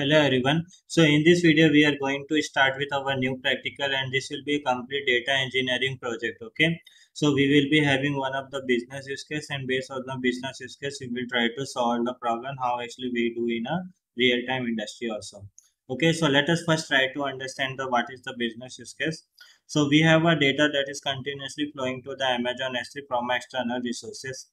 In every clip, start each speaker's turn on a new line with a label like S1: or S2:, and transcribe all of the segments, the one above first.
S1: Hello everyone. So in this video we are going to start with our new practical and this will be a complete data engineering project. Okay. So we will be having one of the business use case and based on the business use case we will try to solve the problem how actually we do in a real time industry also. Okay. So let us first try to understand the what is the business use case. So we have a data that is continuously flowing to the Amazon S3 from external resources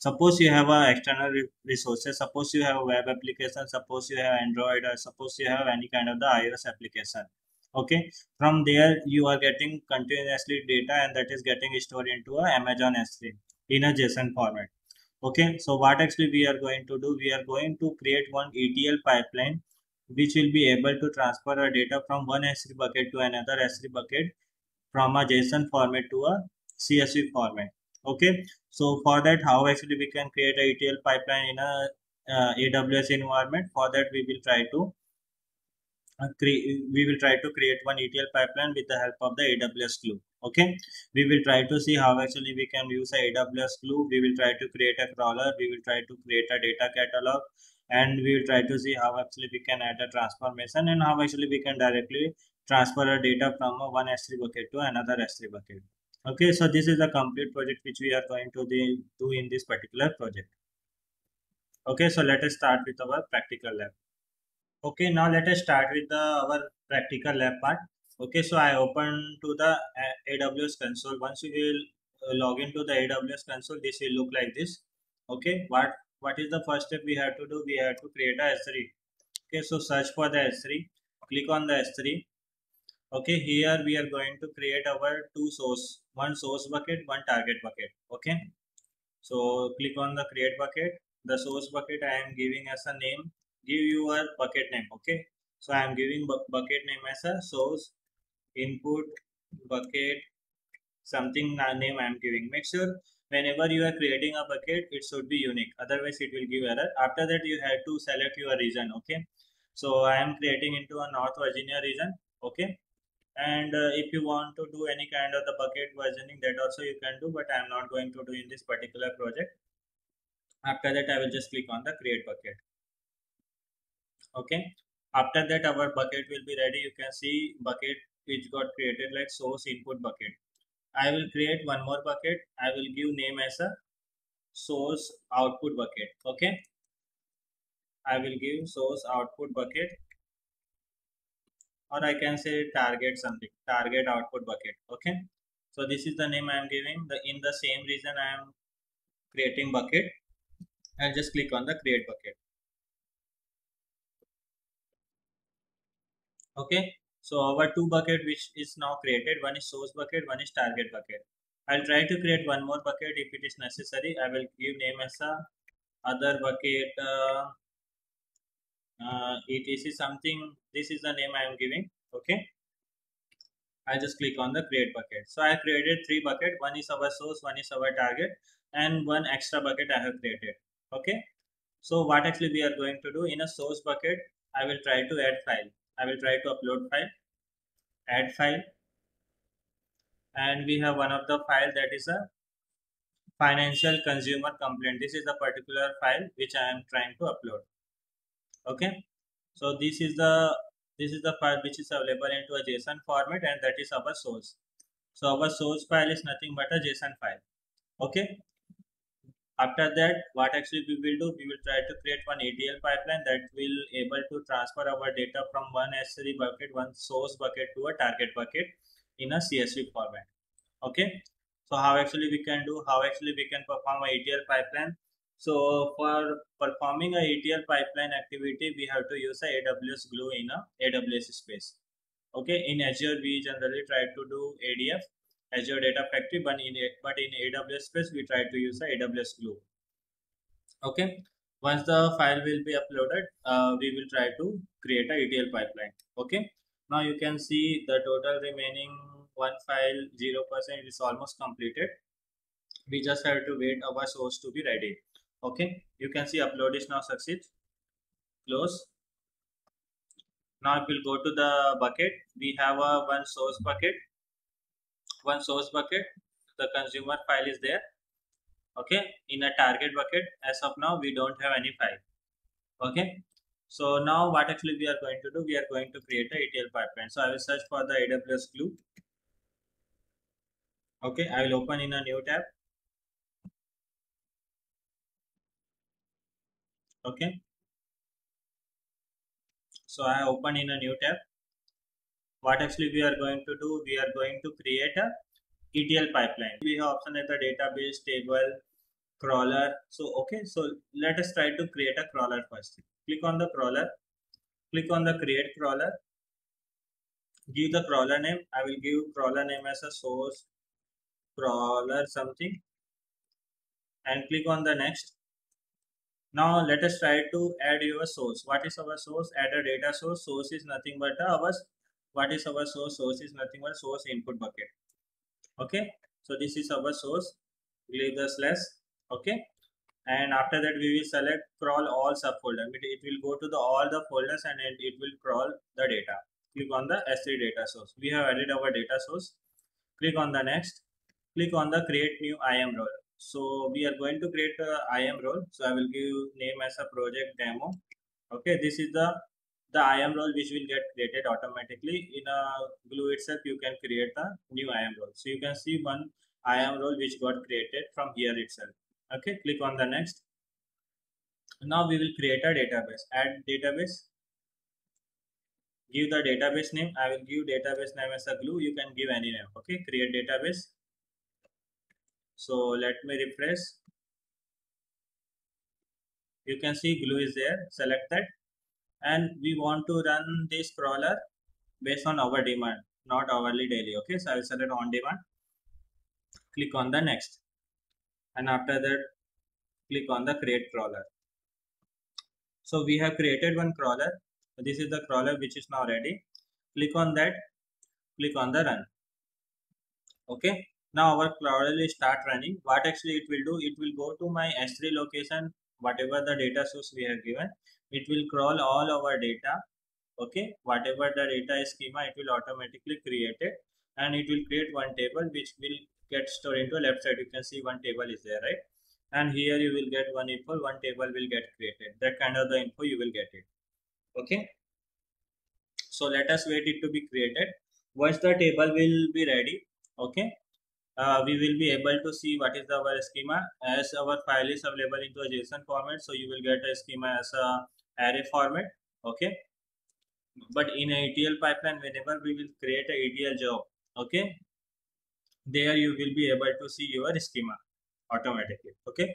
S1: suppose you have a external resources suppose you have a web application suppose you have android or suppose you have any kind of the ios application. Okay? From there you are getting continuously data and that is getting stored into a amazon s3 in a json format. Okay? So what actually we are going to do? We are going to create one etl pipeline which will be able to transfer our data from one s3 bucket to another s3 bucket from a json format to a csv format okay. So for that how actually we can create a etl pipeline in a uh, aws environment for that we will try to uh, create we will try to create one etl pipeline with the help of the aws glue. Okay. We will try to see how actually we can use a aws glue. We will try to create a crawler. We will try to create a data catalog. And we will try to see how actually we can add a transformation and how actually we can directly transfer a data from one s3 bucket to another s3 bucket okay so this is the complete project which we are going to do in this particular project. Okay so let us start with our practical lab. Okay now let us start with the our practical lab part. Okay so i open to the aws console. Once you will uh, log into the aws console this will look like this. Okay what what is the first step we have to do? We have to create a s3 okay so search for the s3 click on the s3 okay here we are going to create our two source one source bucket one target bucket. Okay? So click on the create bucket. The source bucket i am giving as a name. Give your bucket name okay? So i am giving bu bucket name as a source input bucket something name i am giving. Make sure whenever you are creating a bucket it should be unique. Otherwise it will give error. After that you have to select your region okay? So i am creating into a north virginia region okay and uh, if you want to do any kind of the bucket versioning that also you can do but i'm not going to do in this particular project. After that i will just click on the create bucket. Okay? After that our bucket will be ready. You can see bucket which got created like source input bucket. I will create one more bucket. I will give name as a source output bucket. Okay? I will give source output bucket or I can say target something target output bucket okay? So this is the name I am giving. The in the same reason I am creating bucket. And just click on the create bucket. Okay? So our two bucket which is now created one is source bucket one is target bucket. I'll try to create one more bucket if it is necessary. I will give name as a other bucket uh, Uh, it is something this is the name I am giving okay? I just click on the create bucket. So I created three bucket. One is our source one is our target and one extra bucket I have created okay? So what actually we are going to do? In a source bucket I will try to add file. I will try to upload file add file and we have one of the file that is a financial consumer complaint. This is the particular file which I am trying to upload okay. So this is the this is the file which is available into a json format and that is our source. So our source file is nothing but a json file. Okay. After that what actually we will do we will try to create one etl pipeline that will able to transfer our data from one s3 bucket one source bucket to a target bucket in a csv format. Okay. So how actually we can do how actually we can perform a etl pipeline so for performing a ETL pipeline activity, we have to use a AWS Glue in a AWS space. Okay, in Azure, we generally try to do ADF, Azure Data Factory, but in, but in AWS space, we try to use a AWS Glue. Okay, once the file will be uploaded, uh, we will try to create a ETL pipeline. Okay, now you can see the total remaining one file 0% is almost completed. We just have to wait our source to be ready okay you can see upload is now succeed. Close. Now we'll go to the bucket. We have a one source bucket. One source bucket. The consumer file is there. Okay in a target bucket. As of now we don't have any file. Okay so now what actually we are going to do? We are going to create a etl pipeline. So i will search for the aws glue. Okay i will open in a new tab okay. So i open in a new tab. What actually we are going to do? We are going to create a etl pipeline. We have option at the database table crawler. So okay. So let us try to create a crawler first. Click on the crawler. Click on the create crawler. Give the crawler name. I will give crawler name as a source crawler something. And click on the next now let us try to add your source. What is our source? Add a data source. Source is nothing but our what is our source? Source is nothing but source input bucket. Okay? So this is our source. Leave the slash. Okay? And after that we will select crawl all subfolder it, it will go to the all the folders and it, it will crawl the data. Click on the s3 data source. We have added our data source. Click on the next. Click on the create new IAM role so we are going to create a IAM role so i will give name as a project demo okay this is the the IAM role which will get created automatically. In a glue itself, you can create a new IAM role. So you can see one IAM role which got created from here itself. Okay, click on the next. Now we will create a database. Add database. Give the database name. I will give database name as a glue. You can give any name. Okay, create database. So let me refresh. You can see glue is there. Select that and we want to run this crawler based on our demand not hourly daily okay? So i will select on demand. Click on the next. And after that click on the create crawler. So we have created one crawler. This is the crawler which is now ready. Click on that. Click on the run. Okay now our crawler will start running. What actually it will do? It will go to my s3 location whatever the data source we have given. It will crawl all our data okay? Whatever the data schema it will automatically create it. And it will create one table which will get stored into left side. You can see one table is there right? And here you will get one info one table will get created. That kind of the info you will get it okay? So let us wait it to be created. Once the table will be ready okay uh, we will be able to see what is our schema. As our file is available into a json format so you will get a schema as a array format okay? But in a ETL pipeline whenever we will create a ETL job okay there you will be able to see your schema automatically okay?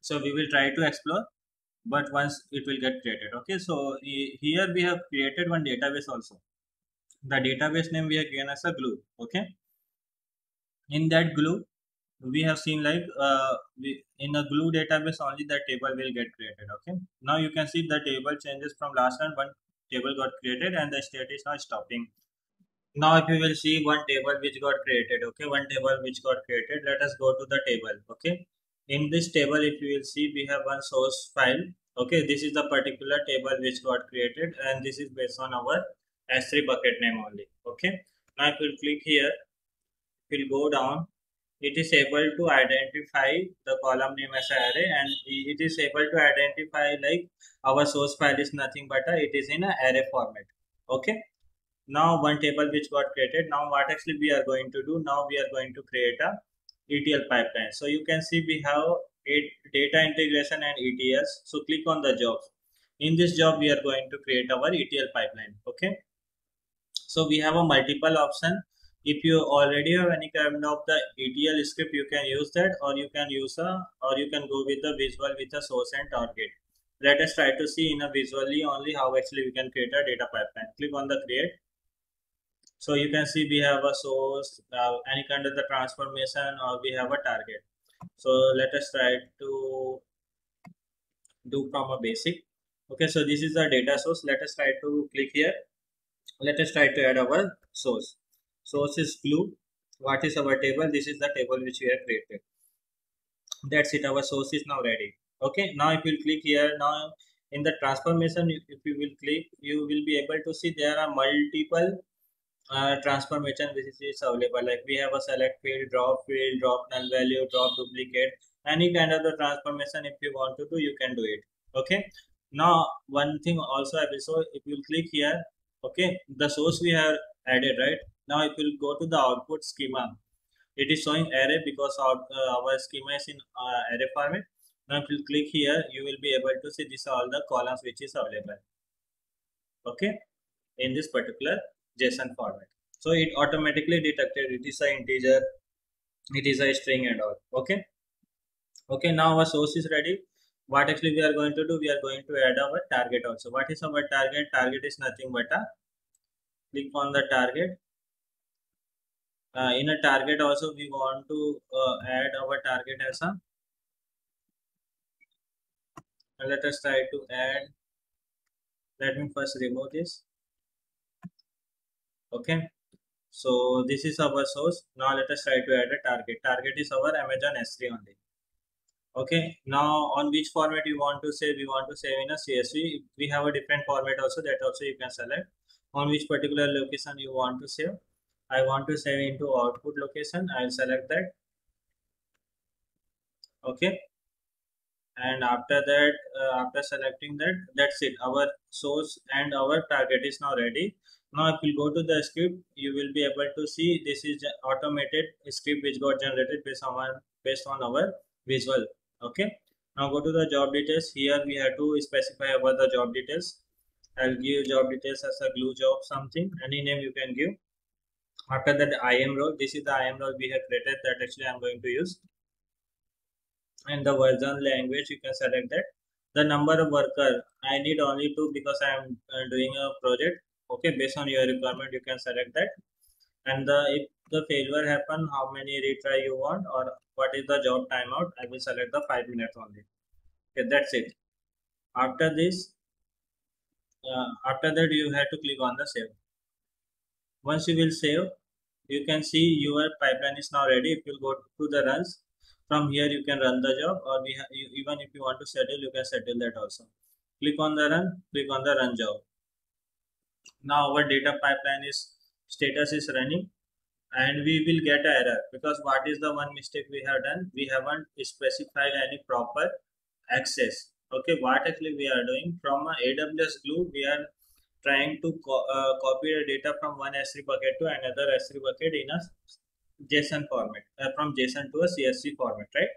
S1: So we will try to explore but once it will get created okay? So here we have created one database also. The database name we have given as a glue okay in that glue we have seen like uh, we, in a glue database only the table will get created okay? Now you can see the table changes from last one one table got created and the state is now stopping. Now if you will see one table which got created okay? One table which got created let us go to the table okay? In this table if you will see we have one source file okay? This is the particular table which got created and this is based on our s3 bucket name only okay? Now if you click here we'll go down. It is able to identify the column name as array and it is able to identify like our source file is nothing but a, it is in an array format. Okay? Now one table which got created. Now what actually we are going to do? Now we are going to create a etl pipeline. So you can see we have eight data integration and etl so click on the job. In this job we are going to create our etl pipeline. Okay? So we have a multiple option if you already have any kind of the ETL script, you can use that or you can use a or you can go with the visual with a source and target. Let us try to see in a visually only how actually we can create a data pipeline. Click on the create. So you can see we have a source, uh, any kind of the transformation or we have a target. So let us try to do from a basic. Okay, so this is the data source. Let us try to click here. Let us try to add our source source is glue. What is our table? This is the table which we have created. That's it. Our source is now ready. Okay? Now if you click here now in the transformation if you will click you will be able to see there are multiple uh, transformation which is available. Like we have a select field drop field drop null value drop duplicate. Any kind of the transformation if you want to do you can do it. Okay? Now one thing also i will show. If you click here okay the source we have added right now if you go to the output schema it is showing array because our, uh, our schema is in uh, array format. Now if you click here you will be able to see this all the columns which is available. Okay? In this particular json format. So it automatically detected it is a integer it is a string and all. Okay? Okay now our source is ready. What actually we are going to do? We are going to add our target also. What is our target? Target is nothing but a click on the target uh, in a target also we want to uh, add our target as a let us try to add let me first remove this. Okay. So this is our source. Now let us try to add a target. Target is our amazon s3 only. Okay. Now on which format you want to save? We want to save in a csv we have a different format also. That also you can select. On which particular location you want to save i want to save into output location. I will select that. Okay. And after that uh, after selecting that that's it. Our source and our target is now ready. Now if you go to the script you will be able to see this is automated script which got generated based on our, based on our visual. Okay. Now go to the job details. Here we have to specify about the job details. I'll give job details as a glue job something any name you can give after that IAM role this is the IAM role we have created that actually i'm going to use. And the version language you can select that. The number of worker i need only two because i am uh, doing a project. Okay based on your requirement you can select that. And the if the failure happen how many retry you want or what is the job timeout i will select the five minutes only. Okay that's it. After this uh, after that you have to click on the save once you will save you can see your pipeline is now ready. If you go to the runs from here you can run the job or we even if you want to schedule you can schedule that also. Click on the run click on the run job. Now our data pipeline is status is running and we will get an error because what is the one mistake we have done? We haven't specified any proper access. Okay what actually we are doing? From a aws glue we are trying to co uh, copy the data from one s3 bucket to another s3 bucket in a json format uh, from json to a csv format right?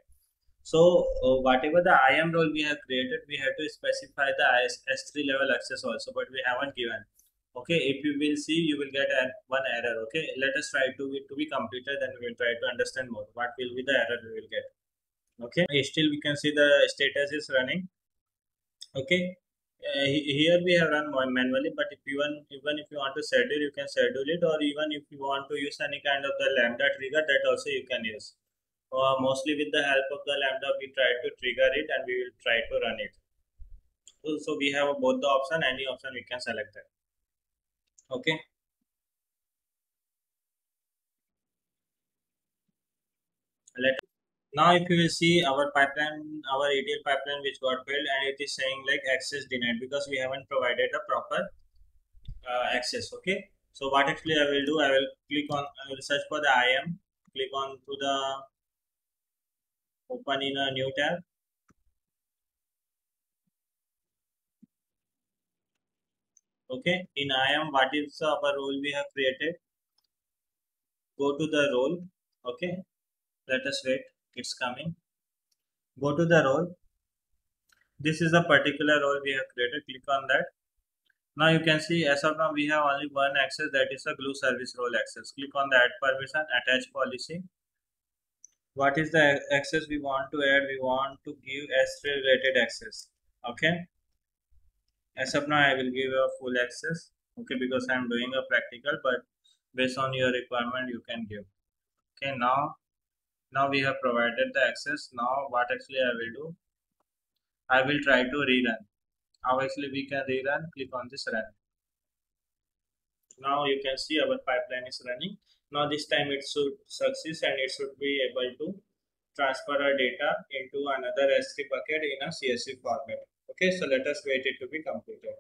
S1: So uh, whatever the im role we have created we have to specify the s3 level access also but we haven't given. Okay if you will see you will get one error okay? Let us try to be, to be completed then we will try to understand more. What will be the error we will get okay? Still we can see the status is running okay uh, here we have run manually but if you want even if you want to schedule you can schedule it or even if you want to use any kind of the lambda trigger that also you can use. Uh, mostly with the help of the lambda we try to trigger it and we will try to run it. So, so we have both the option any option we can select that. Okay? Let now if you will see our pipeline our ETL pipeline which got failed and it is saying like access denied because we haven't provided the proper uh, access okay? So what actually I will do I will click on I will search for the IAM click on to the open in a new tab. Okay in IAM what is our role we have created? Go to the role okay? Let us wait it's coming. Go to the role. This is the particular role we have created. Click on that. Now you can see as of now we have only one access that is a glue service role access. Click on the add permission attach policy. What is the access we want to add? We want to give s3 related access. Okay? As of now i will give a full access. Okay because i'm doing a practical but based on your requirement you can give. Okay now now we have provided the access. Now what actually i will do? I will try to rerun. How actually we can rerun? Click on this run. Now you can see our pipeline is running. Now this time it should succeed and it should be able to transfer our data into another s3 bucket in a csv format. Okay, so let us wait it to be completed.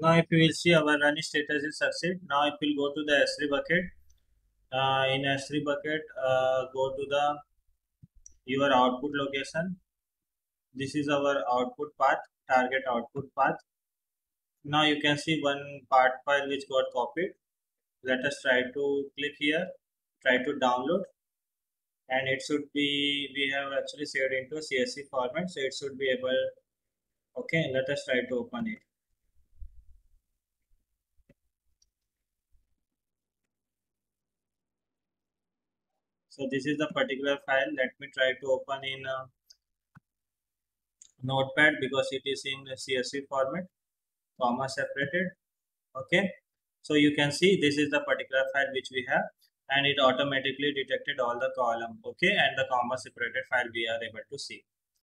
S1: Now if you will see our running status is succeed. Now if will go to the S3 bucket, uh, in S3 bucket, uh, go to the your output location. This is our output path target output path. Now you can see one part file which got copied. Let us try to click here try to download. And it should be we have actually saved into csv format so it should be able okay let us try to open it so this is the particular file. Let me try to open in uh, notepad because it is in csv format. Comma separated. Okay. So you can see this is the particular file which we have and it automatically detected all the column. Okay. And the comma separated file we are able to see